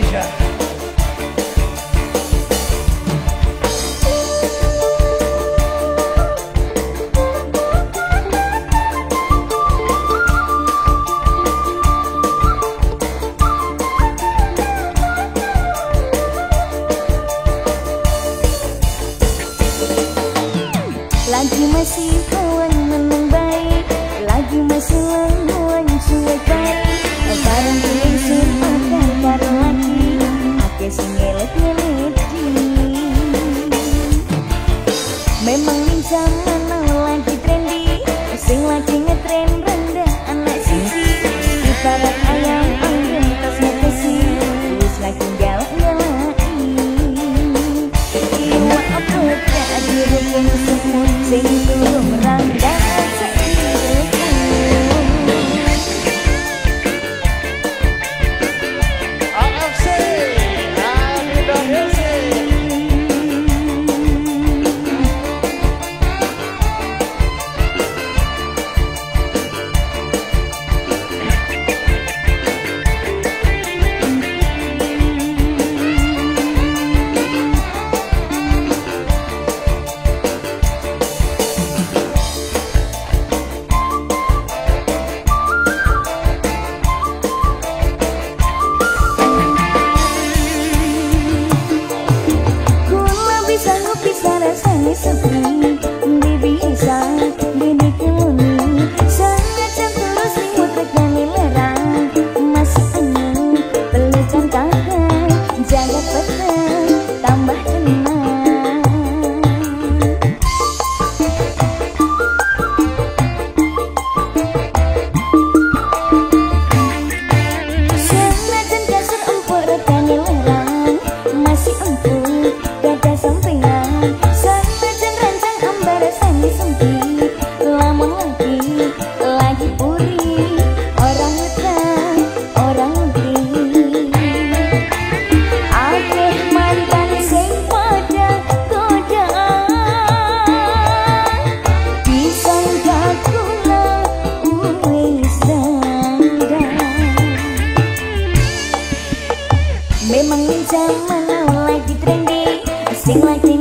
deixa Lagi masih jangan lagi trendy. Sing lagi ngetrend 你死不瞑目。kencang menawa lagi trendy. Asing lagi